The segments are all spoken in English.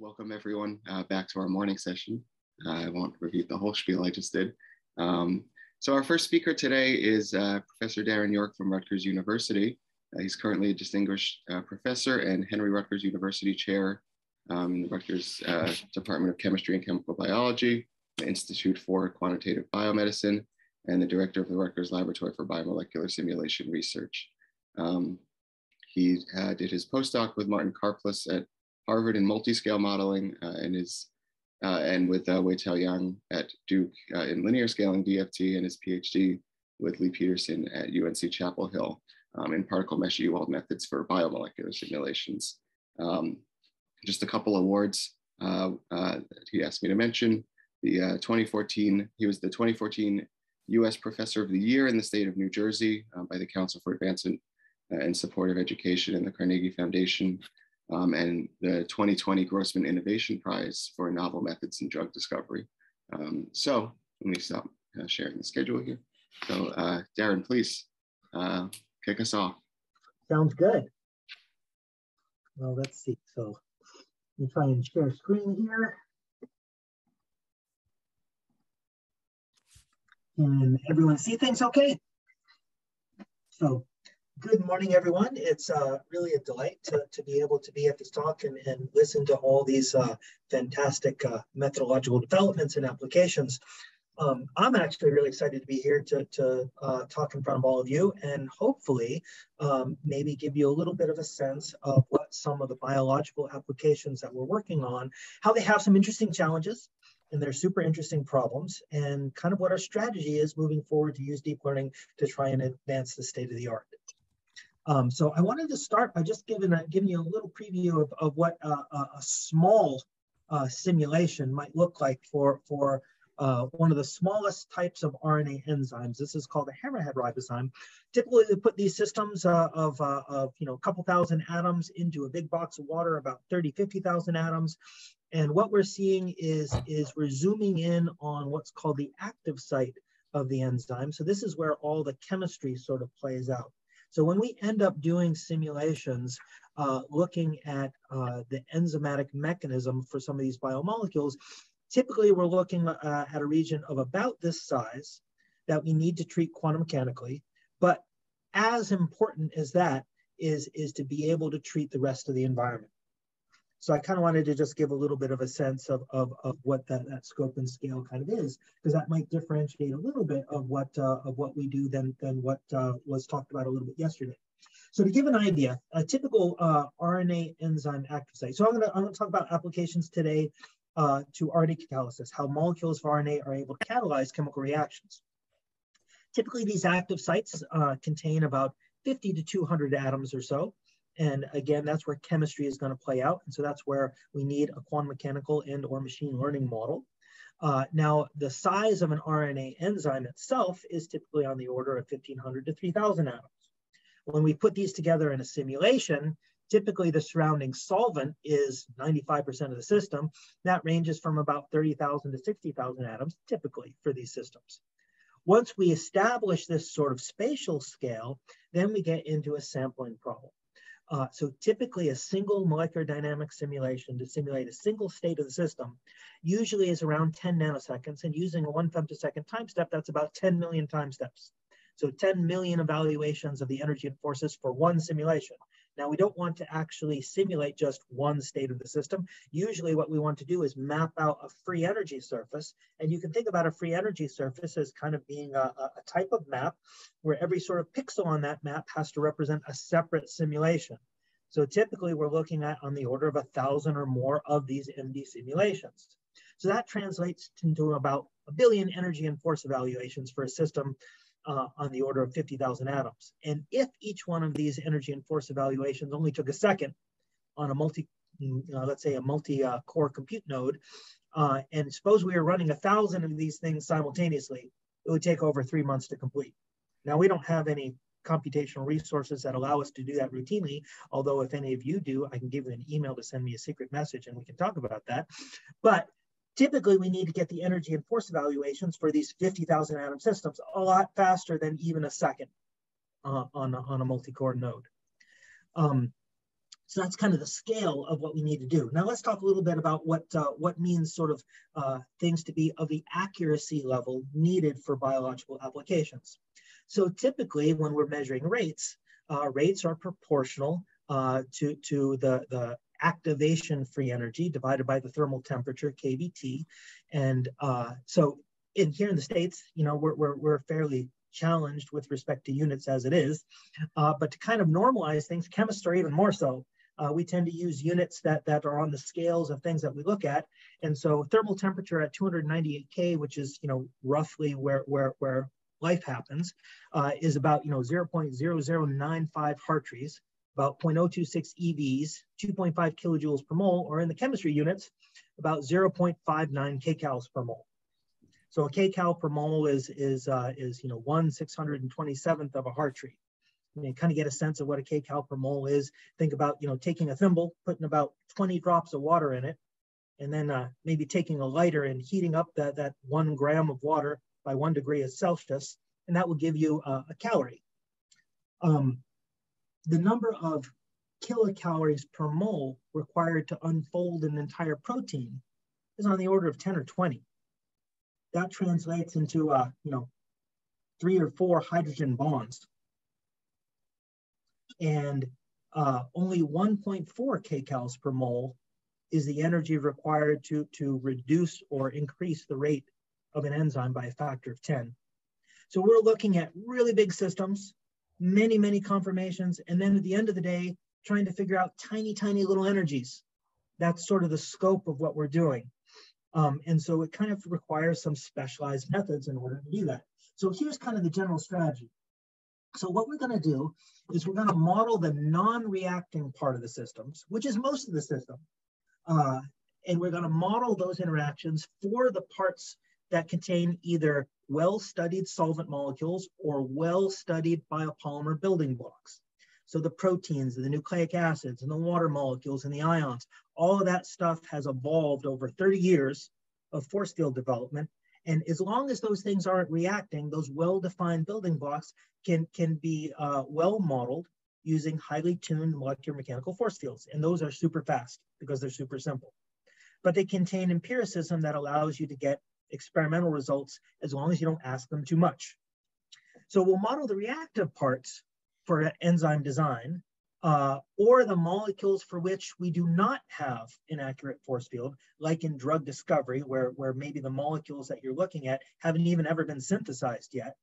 welcome everyone uh, back to our morning session. Uh, I won't repeat the whole spiel I just did. Um, so our first speaker today is uh, Professor Darrin York from Rutgers University. Uh, he's currently a distinguished uh, professor and Henry Rutgers University Chair um, in the Rutgers uh, Department of Chemistry and Chemical Biology, the Institute for Quantitative Biomedicine, and the director of the Rutgers Laboratory for Biomolecular Simulation Research. Um, he did his postdoc with Martin Karplus at Harvard in multi-scale modeling uh, and is uh, and with uh, Weitao Yang at Duke in linear scaling DFT and his PhD with Lee Pedersen at UNC Chapel Hill um, in particle mesh Ewald methods for biomolecular simulations. Um, just a couple awards uh, uh, that he asked me to mention. The uh, 2014, he was the 2014 US Professor of the Year in the state of New Jersey by the Council for Advancement and Support of Education and the Carnegie Foundation um, and the 2020 Grossman Innovation Prize for novel methods in drug discovery. Um, so let me stop uh, sharing the schedule here. So uh, Darrin, please uh, kick us off. Sounds good. Well, let's see. So let me try and share screen here. Can everyone see things okay? So Good morning, everyone. It's uh, really a delight to, to be able to be at this talk and, and listen to all these uh, fantastic uh, methodological developments and applications. Um, I'm actually really excited to be here to, to uh, talk in front of all of you and hopefully um, maybe give you a little bit of a sense of what some of the biological applications that we're working on, how they have some interesting challenges, and they're super interesting problems and kind of what our strategy is moving forward to use deep learning to try and advance the state of the art. Um, so I wanted to start by just giving, giving you a little preview of, of what a, a small uh, simulation might look like for, for uh, one of the smallest types of RNA enzymes. This is called a hammerhead ribozyme. Typically, they put these systems uh, of, uh, of you know, a couple thousand atoms into a big box of water, about 30, 50,000 atoms. And what we're seeing is, is we're zooming in on what's called the active site of the enzyme. So this is where all the chemistry sort of plays out. So when we end up doing simulations, uh, looking at uh, the enzymatic mechanism for some of these biomolecules, typically we're looking uh, at a region of about this size that we need to treat quantum mechanically. But as important as that is, is to be able to treat the rest of the environment. So I kind of wanted to just give a little bit of a sense of, of, of what that, that scope and scale kind of is, because that might differentiate a little bit of what uh, of what we do than, than what uh, was talked about a little bit yesterday. So to give an idea, a typical uh, RNA enzyme active site. So I'm going to I'm going to talk about applications today uh, to RNA catalysis, how molecules of RNA are able to catalyze chemical reactions. Typically, these active sites uh, contain about 50 to 200 atoms or so. And again, that's where chemistry is going to play out. And so that's where we need a quantum mechanical and or machine learning model. Uh, now, the size of an RNA enzyme itself is typically on the order of 1,500 to 3,000 atoms. When we put these together in a simulation, typically the surrounding solvent is 95% of the system. That ranges from about 30,000 to 60,000 atoms, typically for these systems. Once we establish this sort of spatial scale, then we get into a sampling problem. Uh, so typically a single molecular dynamic simulation to simulate a single state of the system usually is around 10 nanoseconds and using a one femtosecond time step, that's about 10 million time steps. So 10 million evaluations of the energy and forces for one simulation. Now we don't want to actually simulate just one state of the system. Usually what we want to do is map out a free energy surface. And you can think about a free energy surface as kind of being a, a type of map where every sort of pixel on that map has to represent a separate simulation. So typically we're looking at on the order of a thousand or more of these MD simulations. So that translates into about a billion energy and force evaluations for a system uh, on the order of 50,000 atoms. And if each one of these energy and force evaluations only took a second on a multi, uh, let's say a multi-core uh, compute node, uh, and suppose we were running a thousand of these things simultaneously, it would take over three months to complete. Now we don't have any computational resources that allow us to do that routinely. Although if any of you do, I can give you an email to send me a secret message and we can talk about that. But Typically, we need to get the energy and force evaluations for these 50,000 atom systems a lot faster than even a second uh, on, on a multi-core node. Um, So that's kind of the scale of what we need to do. Now let's talk a little bit about what uh, what means sort of uh, things to be of the accuracy level needed for biological applications. So typically when we're measuring rates, uh, rates are proportional uh, to, to the, the activation free energy divided by the thermal temperature, KBT. And uh, so in here in the States, you know, we're, we're, we're fairly challenged with respect to units as it is. Uh, but to kind of normalize things, chemists are even more so. Uh, we tend to use units that, that are on the scales of things that we look at. And so thermal temperature at 298 K, which is, you know, roughly where, where, where life happens, uh, is about, you know, 0.0095 Hartrees, about 0.026 EVs, 2.5 kilojoules per mole, or in the chemistry units, about 0.59 kcals per mole. So a kcal per mole is, is, uh, is you know, 1 627th of a Hartree you kind of get a sense of what a kcal per mole is. Think about, you know, taking a thimble, putting about 20 drops of water in it, and then uh, maybe taking a lighter and heating up that, that one gram of water by one degree of Celsius, and that will give you uh, a calorie. Um, the number of kilocalories per mole required to unfold an entire protein is on the order of 10 or 20. That translates into, uh, you know, three or four hydrogen bonds and uh, only 1.4 kcals per mole is the energy required to, to reduce or increase the rate of an enzyme by a factor of 10. So we're looking at really big systems, many, many conformations. and then at the end of the day, trying to figure out tiny, tiny little energies. That's sort of the scope of what we're doing. Um, and so it kind of requires some specialized methods in order to do that. So here's kind of the general strategy. So what we're going to do is we're going to model the non-reacting part of the systems, which is most of the system. Uh, and we're going to model those interactions for the parts that contain either well-studied solvent molecules or well-studied biopolymer building blocks. So the proteins, and the nucleic acids, and the water molecules, and the ions, all of that stuff has evolved over 30 years of force field development and as long as those things aren't reacting, those well-defined building blocks can, can be uh, well modeled using highly tuned molecular mechanical force fields. And those are super fast because they're super simple. But they contain empiricism that allows you to get experimental results as long as you don't ask them too much. So we'll model the reactive parts for enzyme design uh, or the molecules for which we do not have an accurate force field, like in drug discovery, where, where maybe the molecules that you're looking at haven't even ever been synthesized yet.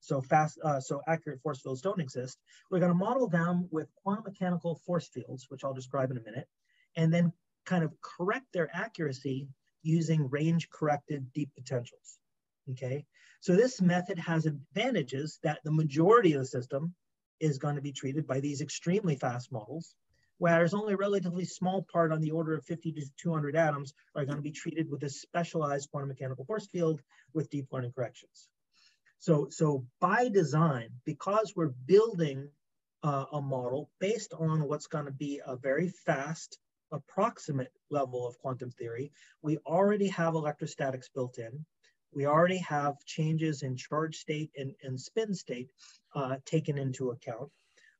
So fast, uh, so accurate force fields don't exist. We're going to model them with quantum mechanical force fields, which I'll describe in a minute, and then kind of correct their accuracy using range corrected deep potentials. Okay, so this method has advantages that the majority of the system is going to be treated by these extremely fast models, whereas only a relatively small part on the order of 50 to 200 atoms are going to be treated with a specialized quantum mechanical force field with deep learning corrections. So, so by design, because we're building uh, a model based on what's going to be a very fast, approximate level of quantum theory, we already have electrostatics built in. We already have changes in charge state and, and spin state uh, taken into account.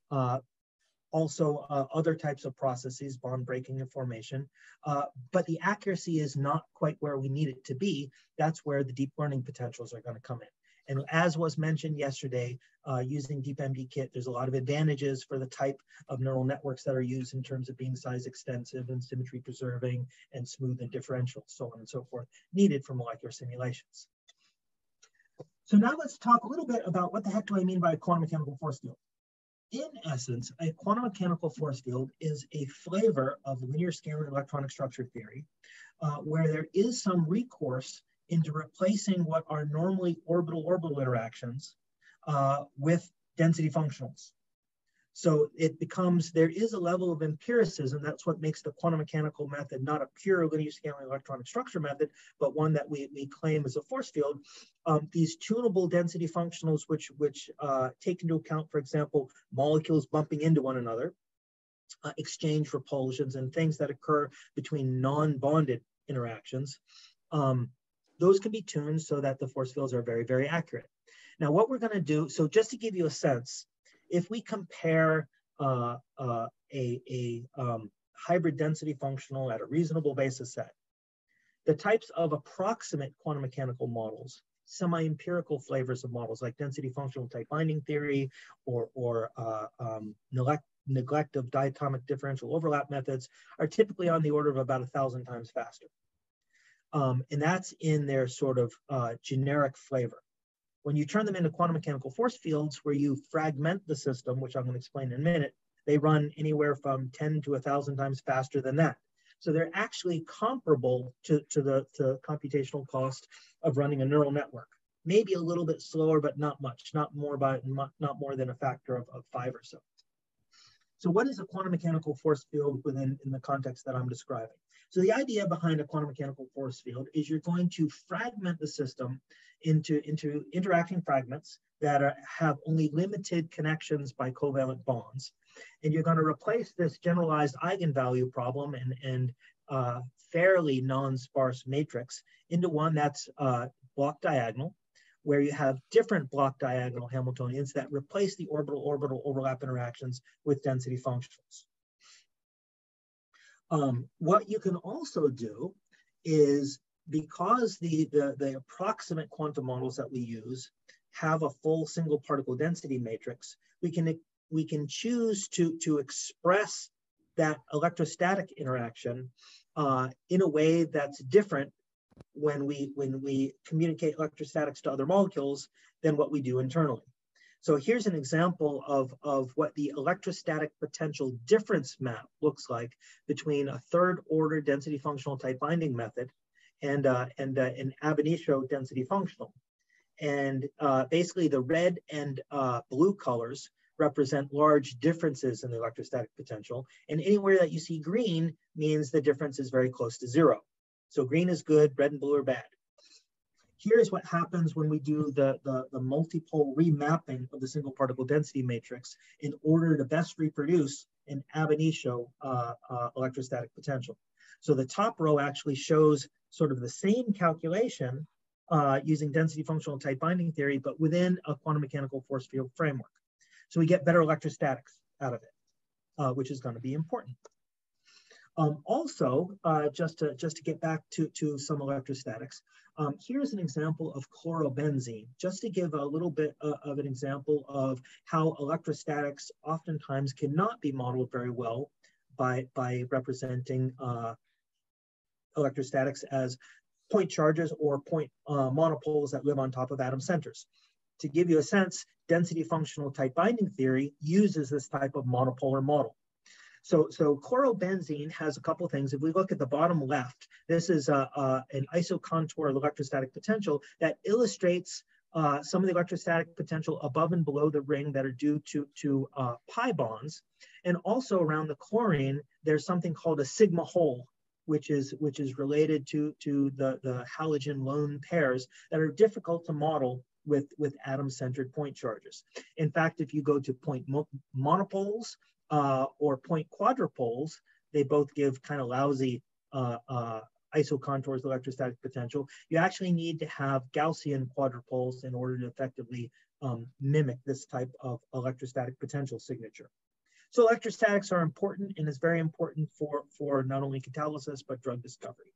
Uh, also, uh, other types of processes, bond breaking and formation. Uh, but the accuracy is not quite where we need it to be. That's where the deep learning potentials are going to come in. And as was mentioned yesterday, uh, using DeepMD-Kit, there's a lot of advantages for the type of neural networks that are used in terms of being size extensive and symmetry preserving and smooth and differential, so on and so forth, needed for molecular simulations. So now let's talk a little bit about what the heck do I mean by a quantum mechanical force field. In essence, a quantum mechanical force field is a flavor of linear scaling electronic structure theory, uh, where there is some recourse into replacing what are normally orbital-orbital interactions uh, with density functionals. So it becomes, there is a level of empiricism. That's what makes the quantum mechanical method not a pure linear scaling electronic structure method, but one that we, we claim as a force field. Um, these tunable density functionals, which, which uh, take into account, for example, molecules bumping into one another, uh, exchange repulsions, and things that occur between non-bonded interactions. Um, those can be tuned so that the force fields are very, very accurate. Now, what we're going to do, so just to give you a sense, if we compare uh, uh, a, a um, hybrid density functional at a reasonable basis set. The types of approximate quantum mechanical models, semi-empirical flavors of models like density functional tight binding theory or, or uh, um, neglect, neglect of diatomic differential overlap methods are typically on the order of about a thousand times faster. Um, and that's in their sort of uh, generic flavor. When you turn them into quantum mechanical force fields where you fragment the system, which I'm going to explain in a minute, they run anywhere from 10 to 1,000 times faster than that. So they're actually comparable to, to the to computational cost of running a neural network. Maybe a little bit slower, but not much, not more by not more than a factor of, of five or so. So what is a quantum mechanical force field within in the context that I'm describing? So the idea behind a quantum mechanical force field is you're going to fragment the system into, into interacting fragments that are, have only limited connections by covalent bonds. And you're going to replace this generalized eigenvalue problem and, and uh, fairly non-sparse matrix into one that's uh, block diagonal, where you have different block diagonal Hamiltonians that replace the orbital-orbital overlap interactions with density functionals. Um, what you can also do is because the, the, the approximate quantum models that we use have a full single particle density matrix, we can, we can choose to, to express that electrostatic interaction uh, in a way that's different when we, when we communicate electrostatics to other molecules than what we do internally. So here's an example of, of what the electrostatic potential difference map looks like between a third order density functional tight binding method and, uh, and uh, an ab initio density functional. And uh, basically the red and uh, blue colors represent large differences in the electrostatic potential. And anywhere that you see green means the difference is very close to zero. So green is good, red and blue are bad. Here's what happens when we do the, the, the multipole remapping of the single particle density matrix in order to best reproduce an ab initio uh, uh, electrostatic potential. So the top row actually shows sort of the same calculation uh, using density functional tight binding theory, but within a quantum mechanical force field framework. So we get better electrostatics out of it, uh, which is going to be important. Um, also, uh, just, to, just to get back to, to some electrostatics, um, here's an example of chlorobenzene, just to give a little bit uh, of an example of how electrostatics oftentimes cannot be modeled very well by, by representing uh, electrostatics as point charges or point uh, monopoles that live on top of atom centers. To give you a sense, density functional tight binding theory uses this type of monopolar model. So, so chlorobenzene has a couple things. If we look at the bottom left, this is a, a, an isocontour of electrostatic potential that illustrates uh, some of the electrostatic potential above and below the ring that are due to, to uh, pi bonds. And also around the chlorine, there's something called a sigma hole, which is, which is related to, to the, the halogen lone pairs that are difficult to model with, with atom-centered point charges. In fact, if you go to point monopoles, uh, or point quadrupoles, they both give kind of lousy uh, uh, isocontours electrostatic potential. You actually need to have Gaussian quadrupoles in order to effectively um, mimic this type of electrostatic potential signature. So electrostatics are important and it's very important for, for not only catalysis, but drug discovery.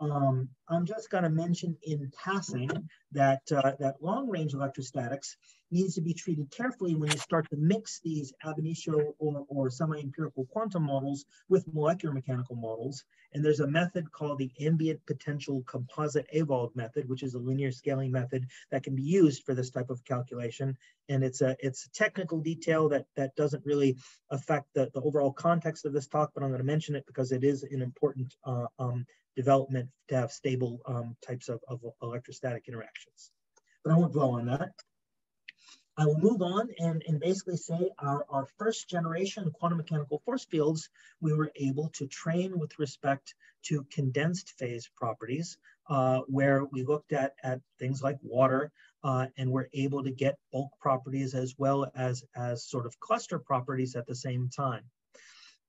Um, I'm just going to mention in passing that, uh, that long range electrostatics needs to be treated carefully when you start to mix these ab initio or, or semi-empirical quantum models with molecular mechanical models. And there's a method called the ambient potential composite Ewald method, which is a linear scaling method that can be used for this type of calculation. And it's a, it's a technical detail that, that doesn't really affect the, the overall context of this talk, but I'm gonna mention it because it is an important uh, um, development to have stable um, types of, of electrostatic interactions. But I won't dwell on that. I will move on and, and basically say our, our first generation quantum mechanical force fields, we were able to train with respect to condensed phase properties, uh, where we looked at, at things like water uh, and we're able to get bulk properties as well as, as sort of cluster properties at the same time.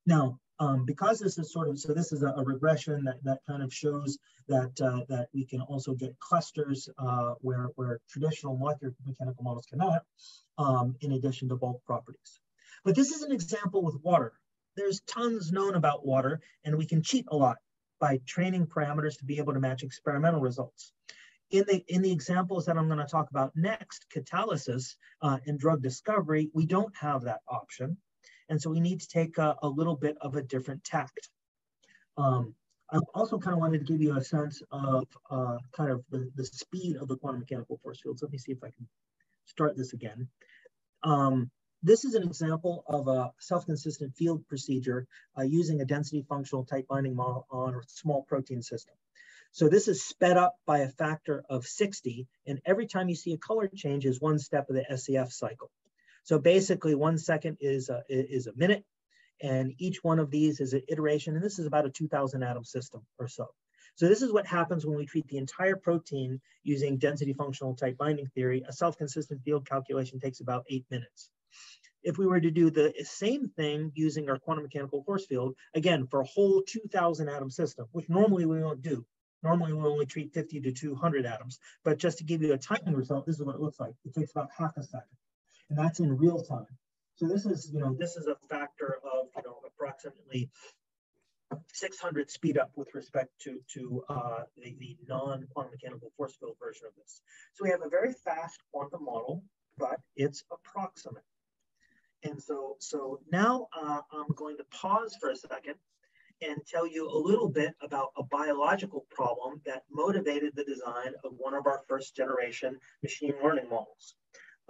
Now, um, because this is sort of, so this is a, a regression that, that kind of shows that, uh, that we can also get clusters uh, where, where traditional molecular mechanical models cannot, um, in addition to bulk properties. But this is an example with water. There's tons known about water, and we can cheat a lot by training parameters to be able to match experimental results. In the, in the examples that I'm going to talk about next, catalysis uh, and drug discovery, we don't have that option. And so we need to take a, a little bit of a different tact. Um, I also kind of wanted to give you a sense of uh, kind of the, the speed of the quantum mechanical force fields. Let me see if I can start this again. Um, this is an example of a self-consistent field procedure uh, using a density functional tight binding model on a small protein system. So this is sped up by a factor of 60, and every time you see a color change is one step of the SCF cycle. So basically one second is a, is a minute, and each one of these is an iteration, and this is about a 2000 atom system or so. So this is what happens when we treat the entire protein using density functional tight binding theory. A self-consistent field calculation takes about eight minutes. If we were to do the same thing using our quantum mechanical force field, again, for a whole 2000 atom system, which normally we won't do. Normally we only treat 50 to 200 atoms, but just to give you a timing result, this is what it looks like. It takes about half a second, and that's in real time. So this is, you know, this is a factor of, you know, approximately 600 speed up with respect to, to uh, the, the non-quantum mechanical force field version of this. So we have a very fast quantum model, but it's approximate. And so, so now uh, I'm going to pause for a second and tell you a little bit about a biological problem that motivated the design of one of our first generation machine learning models.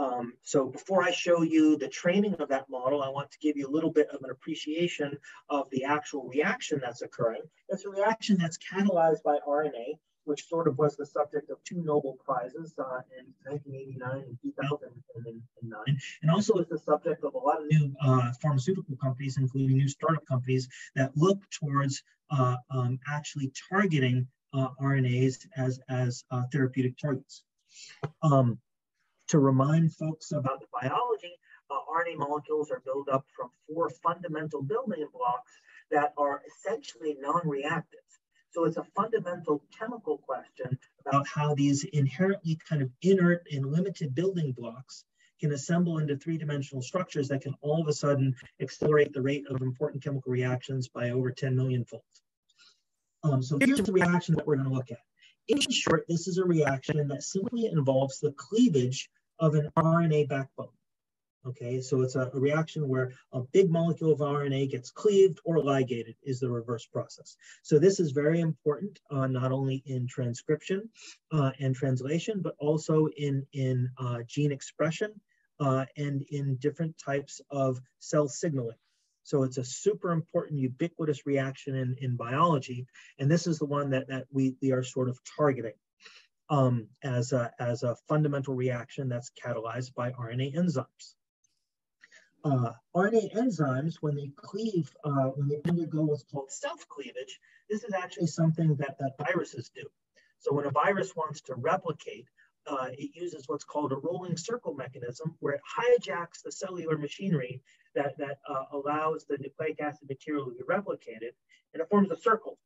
Um, so before I show you the training of that model, I want to give you a little bit of an appreciation of the actual reaction that's occurring. It's a reaction that's catalyzed by RNA, which sort of was the subject of two Nobel Prizes uh, in 1989 and 2009, and also is the subject of a lot of new uh, pharmaceutical companies, including new startup companies that look towards uh, um, actually targeting uh, RNAs as, as uh, therapeutic targets. Um, to remind folks about the biology, uh, RNA molecules are built up from four fundamental building blocks that are essentially non-reactive. So it's a fundamental chemical question about how these inherently kind of inert and limited building blocks can assemble into three-dimensional structures that can all of a sudden accelerate the rate of important chemical reactions by over 10 million fold. Um, so here's the reaction that we're going to look at. In short, this is a reaction that simply involves the cleavage of an RNA backbone. Okay, so it's a, reaction where a big molecule of RNA gets cleaved or ligated is the reverse process. So this is very important, uh, not only in transcription uh, and translation, but also in, in uh, gene expression uh, and in different types of cell signaling. So it's a super important ubiquitous reaction in, in biology. And this is the one that, that we, we are sort of targeting um, as, a, as a fundamental reaction that's catalyzed by RNA enzymes. Uh, RNA enzymes, when they cleave, uh, when they undergo what's called self-cleavage, this is actually something that, that viruses do. So when a virus wants to replicate, uh, it uses what's called a rolling circle mechanism where it hijacks the cellular machinery that, that uh, allows the nucleic acid material to be replicated and it forms a circle.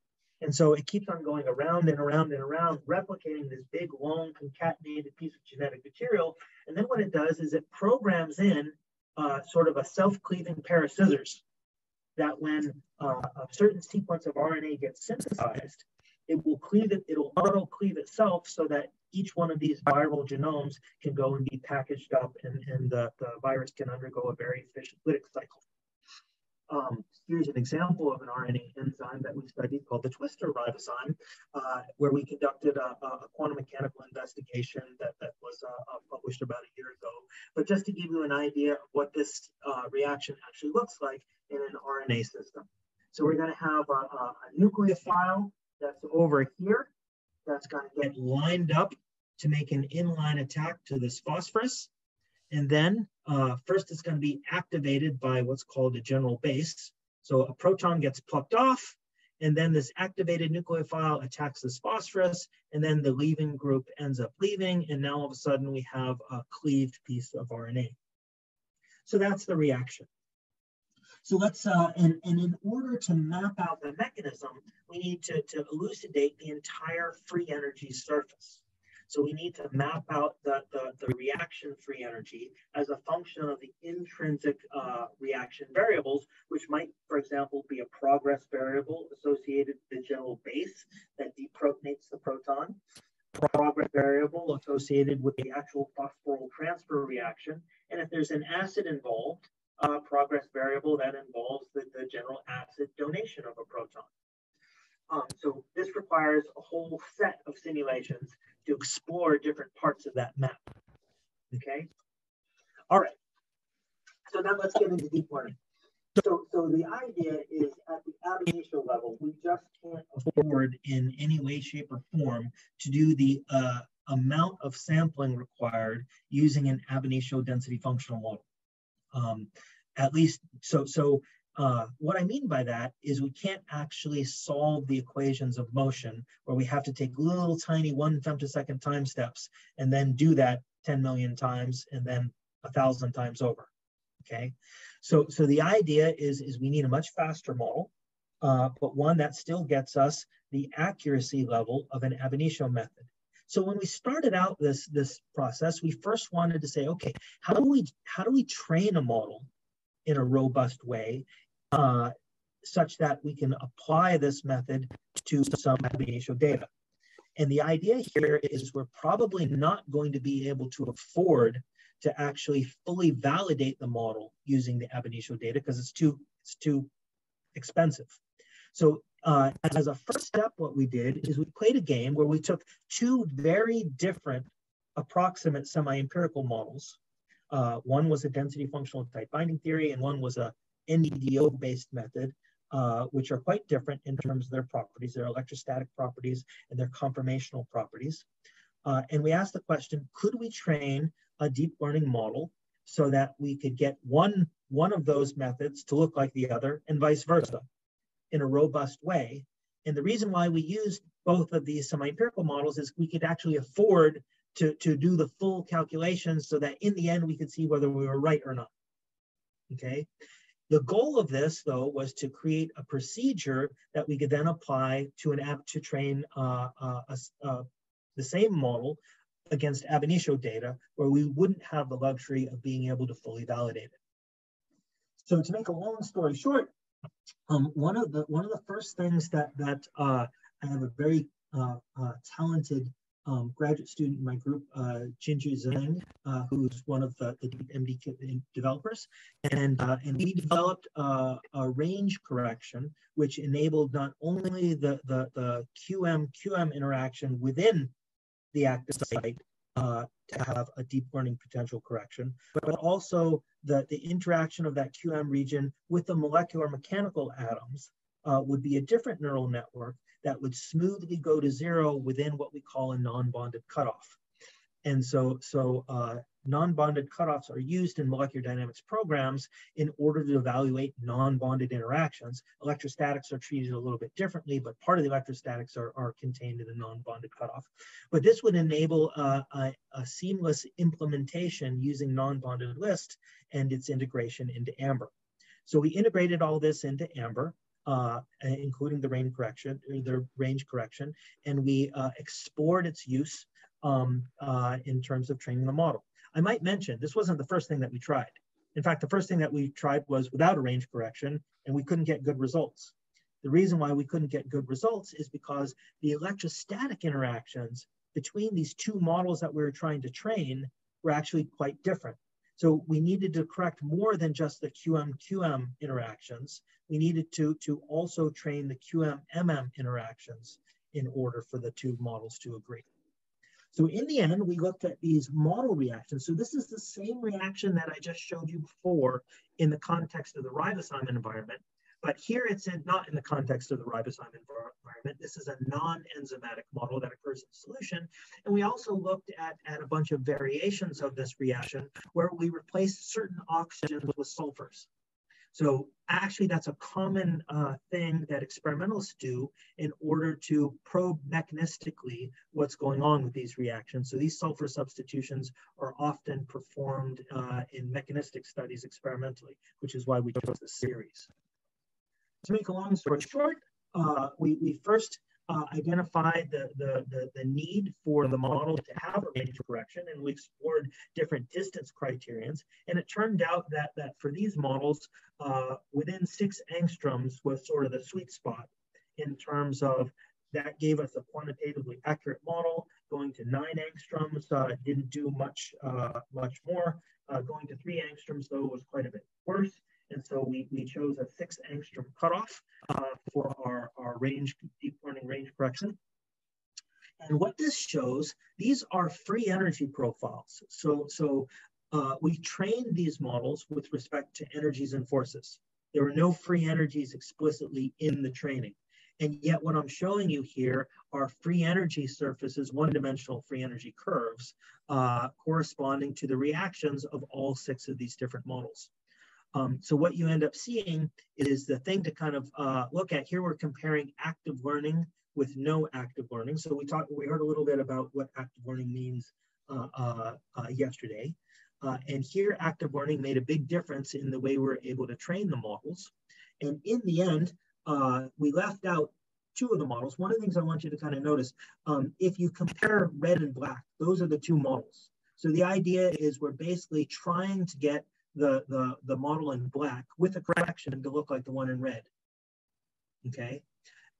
And so it keeps on going around and around and around, replicating this big, long, concatenated piece of genetic material. And then what it does is it programs in uh, sort of a self-cleaving pair of scissors that when uh, a certain sequence of RNA gets synthesized, it will cleave it, it'll auto-cleave itself so that each one of these viral genomes can go and be packaged up and, and the, the virus can undergo a very efficient lytic cycle. Um, here's an example of an RNA enzyme that we studied called the twister ribozyme, uh, where we conducted a, a, quantum mechanical investigation that, that was uh, uh, published about a year ago. But just to give you an idea of what this uh, reaction actually looks like in an RNA system. So we're going to have a, a, a nucleophile that's over here that's going to get lined up to make an inline attack to this phosphorus. And then uh, first it's going to be activated by what's called a general base. So a proton gets plucked off, and then this activated nucleophile attacks this phosphorus, and then the leaving group ends up leaving, and now all of a sudden we have a cleaved piece of RNA. So that's the reaction. So let's, uh, and, and in order to map out the mechanism, we need to, to elucidate the entire free energy surface. So we need to map out the, the, the reaction-free energy as a function of the intrinsic uh, reaction variables, which might, for example, be a progress variable associated with the general base that deprotonates the proton, progress variable associated with the actual phosphoryl transfer reaction, and if there's an acid involved, a progress variable that involves the, the general acid donation of a proton. Um, so this requires a whole set of simulations to explore different parts of that map. Okay. All right. So now let's get into deep learning. So, so the idea is at the ab initio level, we just can't afford in any way, shape, or form to do the uh, amount of sampling required using an ab initio density functional model. Um, at least, so, so uh, what I mean by that is we can't actually solve the equations of motion where we have to take little tiny one femtosecond time steps and then do that 10 million times and then a thousand times over. Okay, so so the idea is is we need a much faster model, uh, but one that still gets us the accuracy level of an ab initio method. So when we started out this this process, we first wanted to say, okay, how do we how do we train a model in a robust way uh, such that we can apply this method to some ab initio data. And the idea here is we're probably not going to be able to afford to actually fully validate the model using the ab initio data because it's too, it's too expensive. So uh, as a first step, what we did is we played a game where we took two very different approximate semi-empirical models. Uh, one was a density functional tight binding theory, and one was a NDDO-based method, uh, which are quite different in terms of their properties, their electrostatic properties and their conformational properties. Uh, and we asked the question, could we train a deep learning model so that we could get one, one of those methods to look like the other and vice versa in a robust way? And the reason why we used both of these semi-empirical models is we could actually afford to, to do the full calculations so that in the end we could see whether we were right or not. Okay, the goal of this, though, was to create a procedure that we could then apply to an app to train uh, uh, uh, the same model against ab initio data, where we wouldn't have the luxury of being able to fully validate it. So to make a long story short, um, one of the one of the first things that that uh, I have a very uh, talented um, graduate student in my group, uh, Jinzhe Zeng, uh, who's one of the, the MD developers. And, uh, and we developed uh, a range correction, which enabled not only the, the, the QM-QM interaction within the active site uh, to have a deep learning potential correction, but also the, the interaction of that QM region with the molecular mechanical atoms uh, would be a different neural network that would smoothly go to zero within what we call a non-bonded cutoff. And so, so uh, non-bonded cutoffs are used in molecular dynamics programs in order to evaluate non-bonded interactions. Electrostatics are treated a little bit differently, but part of the electrostatics are, are contained in the non-bonded cutoff. But this would enable uh, a, a, seamless implementation using non-bonded list and its integration into AMBER. So we integrated all this into AMBER uh, including the range correction, the range correction, and we uh, explored its use um, uh, in terms of training the model. I might mention this wasn't the first thing that we tried. In fact, the first thing that we tried was without a range correction, and we couldn't get good results. The reason why we couldn't get good results is because the electrostatic interactions between these two models that we were trying to train were actually quite different. So we needed to correct more than just the QM-QM interactions. We needed to, to also train the QM-MM interactions in order for the two models to agree. So in the end, we looked at these model reactions. So this is the same reaction that I just showed you before in the context of the ribozyme environment. But here it's in, not in the context of the ribozyme This is a non-enzymatic model that occurs in solution. And we also looked at, at a bunch of variations of this reaction where we replaced certain oxygens with sulfurs. So actually that's a common uh, thing that experimentalists do in order to probe mechanistically what's going on with these reactions. So these sulfur substitutions are often performed uh, in mechanistic studies experimentally, which is why we chose this series to make a long story short, uh, we, we first uh, identified the, the, the, the, need for the model to have a range correction, and we explored different distance criterions. And it turned out that, that for these models, uh, within six angstroms was sort of the sweet spot in terms of that gave us a quantitatively accurate model. Going to nine angstroms uh, didn't do much, uh, much more. Uh, going to three angstroms, though, was quite a bit worse. And so we, we chose a six angstrom cutoff uh, for our, our range, deep learning range correction. And what this shows, these are free energy profiles. So, so uh, we trained these models with respect to energies and forces. There were no free energies explicitly in the training. And yet what I'm showing you here are free energy surfaces, one-dimensional free energy curves, uh, corresponding to the reactions of all six of these different models. Um, so what you end up seeing is the thing to kind of uh, look at here. We're comparing active learning with no active learning. So we talked, we heard a little bit about what active learning means uh, uh, uh yesterday. Uh, and here, active learning made a big difference in the way we're able to train the models. And in the end, uh, we left out two of the models. One of the things I want you to kind of notice, um, if you compare red and black, those are the two models. So the idea is we're basically trying to get the, the, the model in black with a correction to look like the one in red. Okay.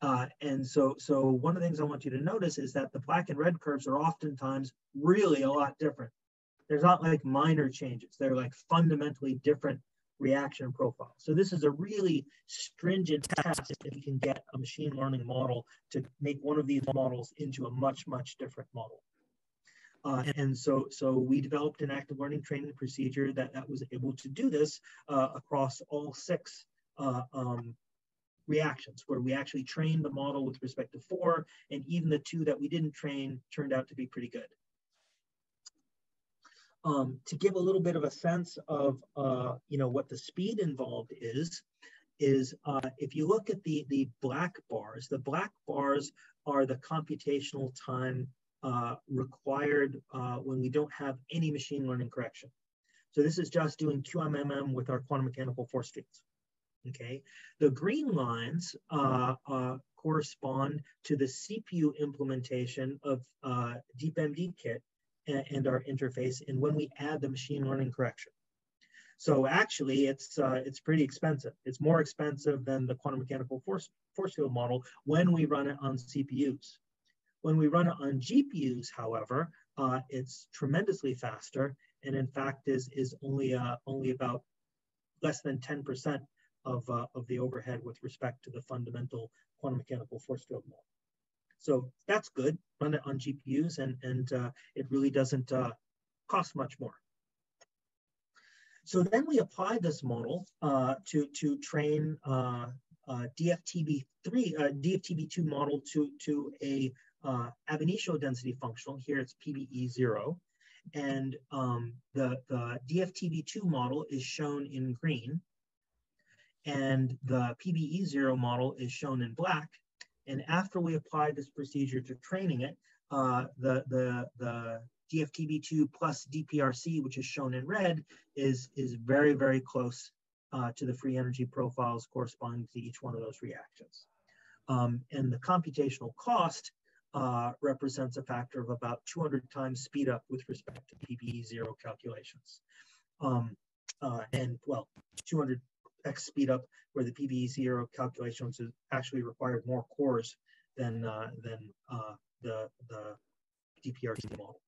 Uh, and so, so one of the things I want you to notice is that the black and red curves are oftentimes really a lot different. There's not like minor changes. They're like fundamentally different reaction profile. So this is a really stringent test if you can get a machine learning model to make one of these models into a much, much different model. Uh, and so, so we developed an active learning training procedure that, that was able to do this uh, across all six uh, um, reactions, where we actually trained the model with respect to four, and even the two that we didn't train turned out to be pretty good. Um, to give a little bit of a sense of, uh, you know, what the speed involved is, is uh, if you look at the, the black bars, the black bars are the computational time uh, required uh, when we don't have any machine learning correction. So this is just doing QMMM with our quantum mechanical force fields. Okay, the green lines uh, uh correspond to the CPU implementation of uh, DeepMD-Kit and, and, our interface, and when we add the machine learning correction. So actually, it's it's pretty expensive. It's more expensive than the quantum mechanical force force field model when we run it on CPUs. When we run it on GPUs, however, uh, it's tremendously faster, and in fact is is only uh, only about less than 10% of, uh, of the overhead with respect to the fundamental quantum mechanical force field model. So that's good. Run it on GPUs, and and uh, it really doesn't uh, cost much more. So then we apply this model uh, to to train uh, uh, DFTB3, uh, DFTB2 model to to a uh, ab initio density functional. Here it's PBE zero. And um, the, the DFTB2 model is shown in green. And the PBE zero model is shown in black. And after we apply this procedure to training it, uh, the, the, the DFTB2 plus DPRC, which is shown in red, is, is very, very close uh, to the free energy profiles corresponding to each one of those reactions. Um, and the computational cost uh, represents a factor of about 200 times speed up with respect to PBE zero calculations. Um, uh, and well, 200x speed up where the PBE zero calculations actually required more cores than, uh, than uh, the, the model.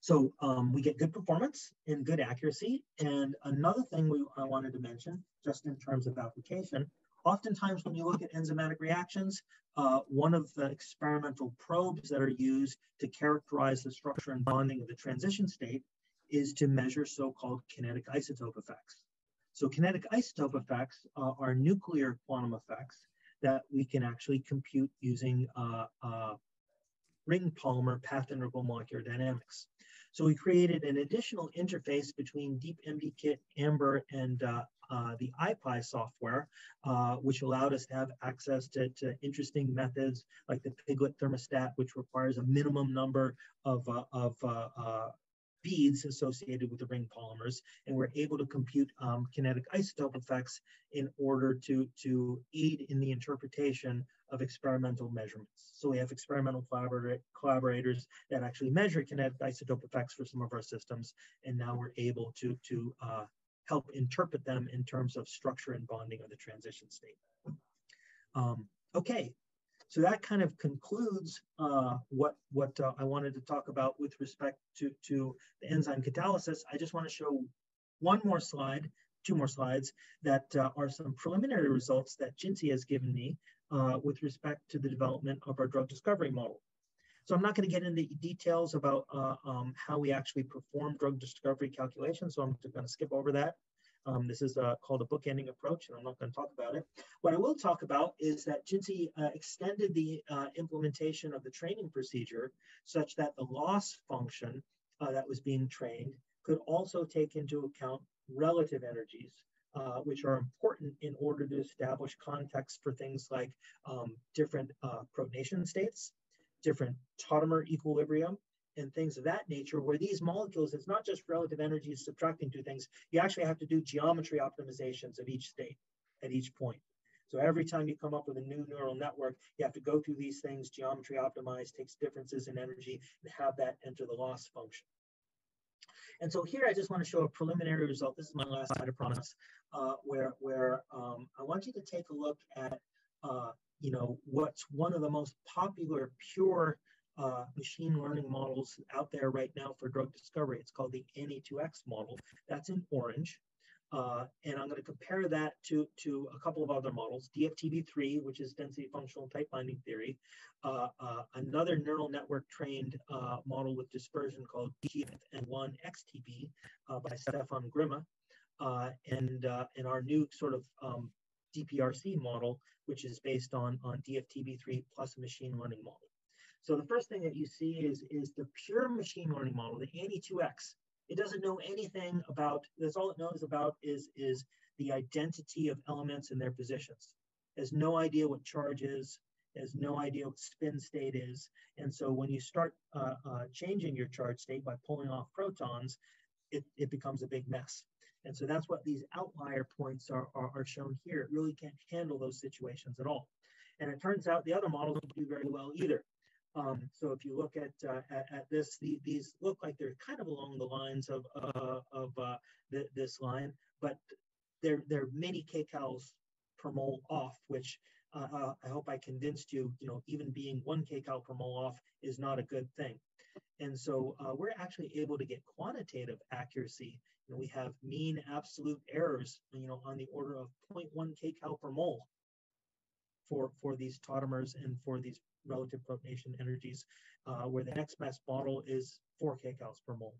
So um, we get good performance and good accuracy. And another thing we, I wanted to mention, just in terms of application, Oftentimes, when you look at enzymatic reactions, uh, one of the experimental probes that are used to characterize the structure and bonding of the transition state is to measure so-called kinetic isotope effects. So kinetic isotope effects uh, are nuclear quantum effects that we can actually compute using uh, uh ring polymer path integral molecular dynamics. So we created an additional interface between Deep MD-Kit, Amber, and uh, the i-PI software, uh, which allowed us to have access to, to, interesting methods like the PIGLET thermostat, which requires a minimum number of, uh, of uh, uh, beads associated with the ring polymers, and we're able to compute um, kinetic isotope effects in order to, to aid in the interpretation of experimental measurements. So we have experimental collaborators that actually measure kinetic isotope effects for some of our systems, and now we're able to, to uh, help interpret them in terms of structure and bonding of the transition state. Um, okay, so that kind of concludes uh, what, what uh, I wanted to talk about with respect to, to the enzyme catalysis. I just want to show one more slide, two more slides, that uh, are some preliminary results that Jinsy has given me uh, with respect to the development of our drug discovery model. So I'm not going to get into details about uh, um, how we actually perform drug discovery calculations, so I'm going to skip over that. Um, this is uh, called a bookending approach, and I'm not going to talk about it. What I will talk about is that Jinzhe uh, extended the uh, implementation of the training procedure such that the loss function uh, that was being trained could also take into account relative energies, uh, which are important in order to establish context for things like um, different uh, protonation states, different tautomer equilibrium, and things of that nature, where these molecules, it's not just relative energy subtracting two things, you actually have to do geometry optimizations of each state at each point. So every time you come up with a new neural network, you have to go through these things, geometry optimize, takes differences in energy, and have that enter the loss function. And so here I just want to show a preliminary result. This is my last slide, I promise, uh, where, where um, I want you to take a look at, uh, you know, what's one of the most popular pure uh, machine learning models out there right now for drug discovery. It's called the ANI-2x model. That's in orange. Uh, and I'm going to compare that to, to a couple of other models, DFTB3, which is density functional tight binding theory, uh, uh, another neural network trained uh, model with dispersion called GFN1-xTB uh, by Stefan Grimme, uh, and, and our new sort of um, DPRC model, which is based on, on DFTB3 plus a machine learning model. So the first thing that you see is, is the pure machine learning model, the ANI-2x. It doesn't know anything about, that's all it knows about is, is the identity of elements and their positions. It has no idea what charge is, has no idea what spin state is. And so when you start uh, uh, changing your charge state by pulling off protons, it, it becomes a big mess. And so that's what these outlier points are, are, are, shown here. It really can't handle those situations at all. And it turns out the other models don't do very well either. Um, so if you look at, uh, at, at, this, the, these look like they're kind of along the lines of, uh, of uh, th this line, but they're, they're many kcals per mole off, which uh, uh, I hope I convinced you, you know, even being one kcal per mole off is not a good thing. And so uh, we're actually able to get quantitative accuracy. We have mean absolute errors, you know, on the order of 0.1 kcal per mole for, for these tautomers and for these relative protonation energies, uh, where the next best model is 4 kcals per mole.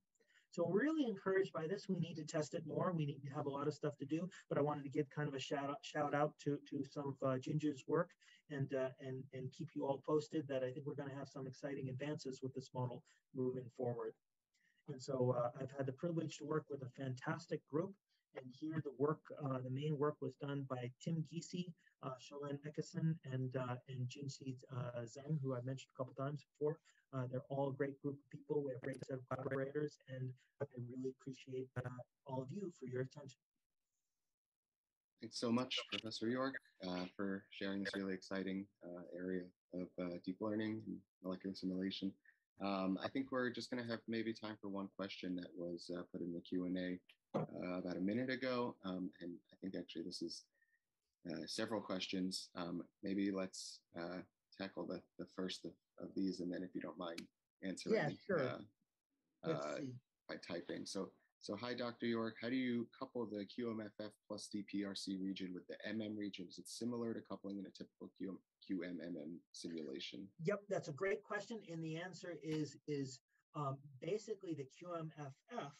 So we're really encouraged by this. We need to test it more. We need to have a lot of stuff to do, but I wanted to give kind of a shout out, shout out to, to some of uh, Jinzhe's work and, uh, and, and keep you all posted that I think we're going to have some exciting advances with this model moving forward. And so uh, I've had the privilege to work with a fantastic group and here the work, uh, the main work was done by Tim Giese, uh, Şölen Ekesan, and, uh, and Jinzhe uh, Zeng, who I've mentioned a couple times before. Uh, they're all a great group of people. We have a great set of collaborators, and I really appreciate uh, all of you for your attention. Thanks so much, Professor York, uh, for sharing this really exciting area of deep learning and molecular simulation. Um, I think we're just going to have maybe time for one question that was put in the Q&A uh, about a minute ago. Um, and I think actually this is uh, several questions. Um, maybe let's uh, tackle the, the first of, of, these and then if you don't mind answering yeah, sure. Uh, uh, by typing. So, so hi, Dr. York. How do you couple the QMFF plus DPRC region with the MM region? Is it similar to coupling in a typical QM, QMMM simulation? Yep, that's a great question. And the answer is, is um, basically the QMFF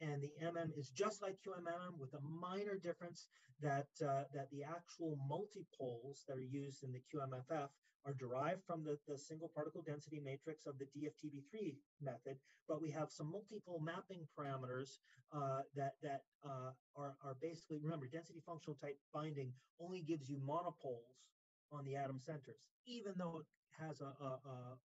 and the MM is just like QMMM with a minor difference that, uh, that the actual multipoles that are used in the QMFF are derived from the, the single particle density matrix of the DFTB3 method, but we have some multipole mapping parameters uh, that, that uh, are, are basically, remember, density functional tight binding only gives you monopoles on the atom centers, even though it has a, a,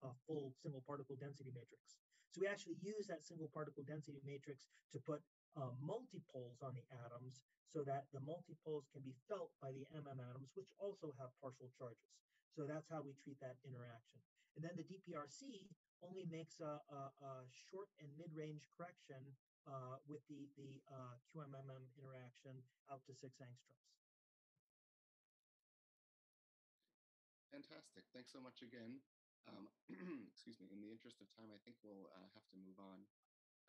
a full single particle density matrix. So we actually use that single particle density matrix to put uh, multipoles on the atoms so that the multipoles can be felt by the MM atoms, which also have partial charges. So that's how we treat that interaction. And then the DPRC only makes a, a, a short and mid-range correction uh, with the, the uh, QMMM interaction out to six angstroms. fantastic. Thanks so much again. Um, excuse me. In the interest of time, I think we'll uh, have to move on.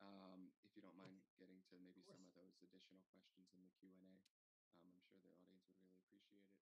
Um, if you don't mind getting to maybe of some of those additional questions in the Q&A, um, I'm sure the audience would really appreciate it.